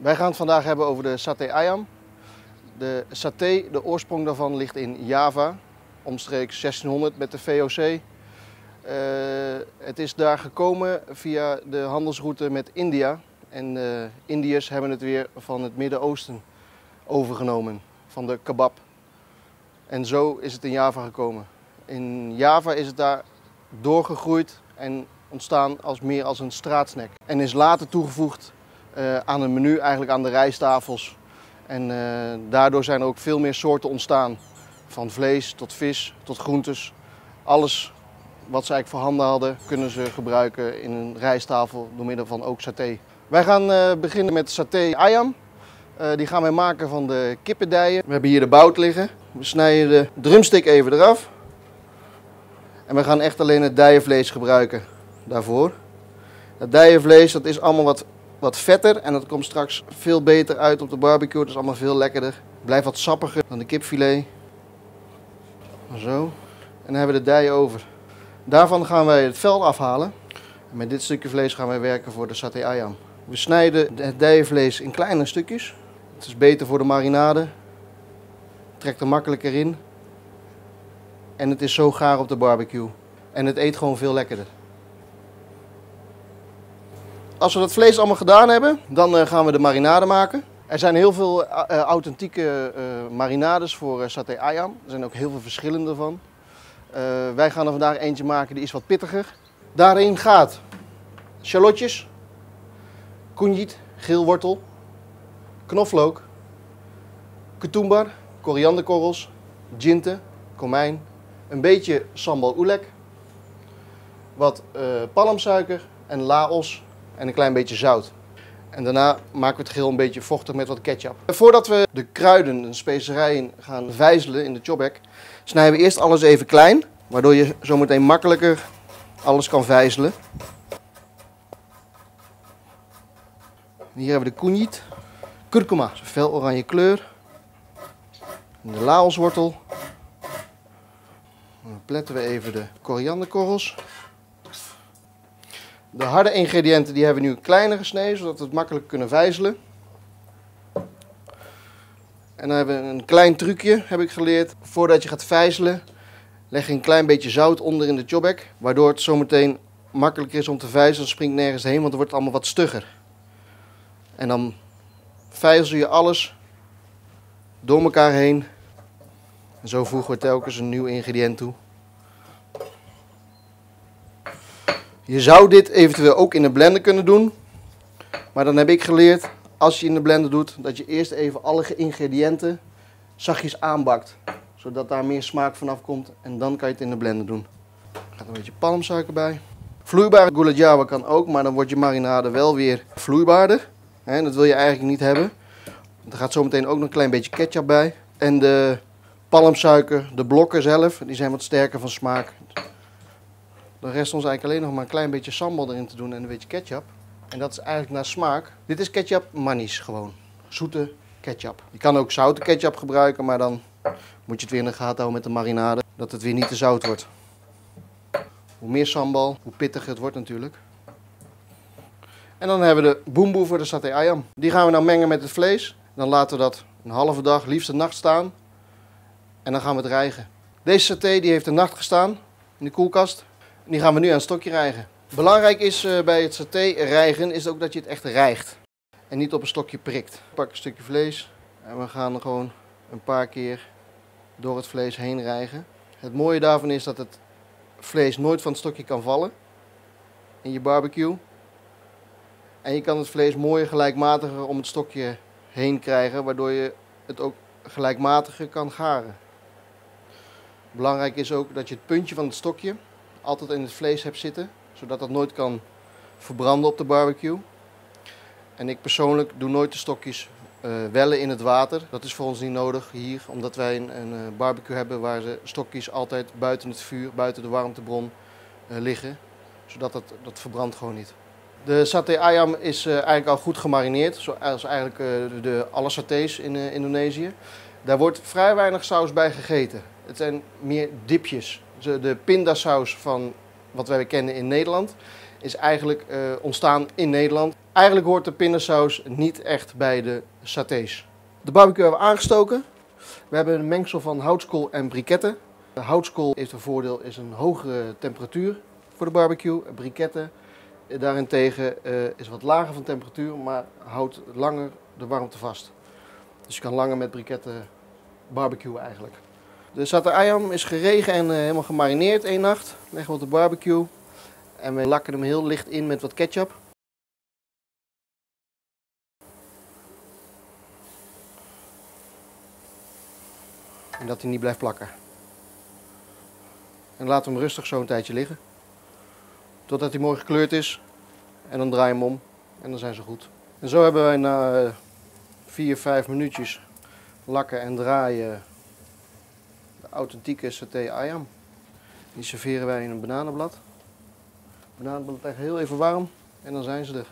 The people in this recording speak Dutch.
Wij gaan het vandaag hebben over de saté ayam. De saté, de oorsprong daarvan ligt in Java, omstreeks 1600 met de VOC. Uh, het is daar gekomen via de handelsroute met India. En de Indiërs hebben het weer van het Midden-Oosten overgenomen, van de kebab. En zo is het in Java gekomen. In Java is het daar doorgegroeid en ontstaan als meer als een straatsnack. En is later toegevoegd aan een menu, eigenlijk aan de rijsttafels. En uh, daardoor zijn er ook veel meer soorten ontstaan. Van vlees tot vis tot groentes. Alles wat ze eigenlijk voorhanden hadden, kunnen ze gebruiken in een rijsttafel door middel van ook saté. Wij gaan uh, beginnen met saté ayam. die gaan wij maken van de kippendijen. We hebben hier de bout liggen. We snijden de drumstick even eraf. En we gaan echt alleen het dijenvlees gebruiken daarvoor. Het dijenvlees dat is allemaal wat, wat vetter en dat komt straks veel beter uit op de barbecue. Dat is allemaal veel lekkerder. Blijft wat sappiger dan de kipfilet. Zo. En dan hebben we de dijen over. Daarvan gaan wij het vel afhalen. En met dit stukje vlees gaan wij werken voor de saté ayam. We snijden het dijenvlees in kleine stukjes. Het is beter voor de marinade. Trekt er makkelijker in. En het is zo gaar op de barbecue. En het eet gewoon veel lekkerder. Als we dat vlees allemaal gedaan hebben, dan uh, gaan we de marinade maken. Er zijn heel veel uh, authentieke uh, marinades voor saté ayam. Er zijn ook heel veel verschillende van. wij gaan er vandaag eentje maken die is wat pittiger. Daarin gaat shallotjes, kunjit, geelwortel, knoflook, ketumbar, korianderkorrels, jinte, komijn, een beetje sambal oelek, wat palmsuiker en laos en een klein beetje zout. En daarna maken we het geheel een beetje vochtig met wat ketchup. Voordat we de kruiden en specerijen gaan vijzelen in de chopback, snijden we eerst alles even klein. Waardoor je zometeen makkelijker alles kan vijzelen. Hier hebben we de kunjit. Kurkuma, fel oranje kleur. De laoswortel. Dan pletten we even de korianderkorrels. De harde ingrediënten die hebben we nu kleiner gesneden, zodat we het makkelijk kunnen vijzelen. En dan hebben we een klein trucje, heb ik geleerd. Voordat je gaat vijzelen, leg je een klein beetje zout onder in de jobback. Waardoor het zometeen makkelijker is om te vijzelen. Het springt nergens heen, want dan wordt het allemaal wat stugger. En dan vijzel je alles door elkaar heen. En zo voegen we telkens een nieuw ingrediënt toe. Je zou dit eventueel ook in de blender kunnen doen. Maar dan heb ik geleerd, als je in de blender doet, dat je eerst even alle ingrediënten zachtjes aanbakt. Zodat daar meer smaak vanaf komt en dan kan je het in de blender doen. Er gaat een beetje palmsuiker bij. Vloeibare gulab jawa kan ook, maar dan wordt je marinade wel weer vloeibaarder. En dat wil je eigenlijk niet hebben. Er gaat zometeen ook nog een klein beetje ketchup bij. En de palmsuiker, de blokken zelf, die zijn wat sterker van smaak. Dan rest ons eigenlijk alleen nog maar een klein beetje sambal erin te doen en een beetje ketchup. En dat is eigenlijk naar smaak. Dit is ketchup manis gewoon. Zoete ketchup. Je kan ook zoute ketchup gebruiken, maar dan moet je het weer in de gaten houden met de marinade. Dat het weer niet te zout wordt. Hoe meer sambal, hoe pittiger het wordt natuurlijk. En dan hebben we de boemboe voor de saté ayam. Die gaan we nou mengen met het vlees. Dan laten we dat een halve dag, liefst een nacht staan. En dan gaan we het rijgen. Deze saté die heeft een nacht gestaan in de koelkast. Die gaan we nu aan het stokje rijgen. Belangrijk is uh, bij het saté rijgen is ook dat je het echt rijgt. En niet op een stokje prikt. Pak een stukje vlees en we gaan gewoon een paar keer door het vlees heen rijgen. Het mooie daarvan is dat het vlees nooit van het stokje kan vallen in je barbecue. En je kan het vlees mooier gelijkmatiger om het stokje heen krijgen, waardoor je het ook gelijkmatiger kan garen. Belangrijk is ook dat je het puntje van het stokje altijd in het vlees heb zitten, zodat dat nooit kan verbranden op de barbecue. En ik persoonlijk doe nooit de stokjes uh, wellen in het water. Dat is voor ons niet nodig hier, omdat wij een, een uh, barbecue hebben waar de stokjes altijd buiten het vuur, buiten de warmtebron uh, liggen. Zodat dat, dat verbrandt gewoon niet. De saté ayam is eigenlijk al goed gemarineerd, zoals eigenlijk de, de, alle satés in Indonesië. Daar wordt vrij weinig saus bij gegeten. Het zijn meer dipjes de pindasaus van wat wij kennen in Nederland. is eigenlijk eh, ontstaan in Nederland. Eigenlijk hoort de pindasaus niet echt bij de satés. De barbecue hebben we aangestoken. We hebben een mengsel van houtskool en briketten. De houtskool heeft een voordeel, is een hogere temperatuur voor de barbecue. Briketten eh, daarentegen uh, is wat lager van temperatuur, maar houdt langer de warmte vast. Dus je kan langer met briketten barbecuen eigenlijk. De satay ayam is geregen en uh, helemaal gemarineerd één nacht. Leggen we op de barbecue. En we lakken hem heel licht in met wat ketchup. En dat hij niet blijft plakken. En we hem rustig zo een tijdje liggen. Totdat hij mooi gekleurd is. En dan draai je hem om. En dan zijn ze goed. En zo hebben wij na 4, 5 minuutjes lakken en draaien authentieke saté ayam. Die serveren wij in een bananenblad. Bananenblad echt heel even warm en dan zijn ze er.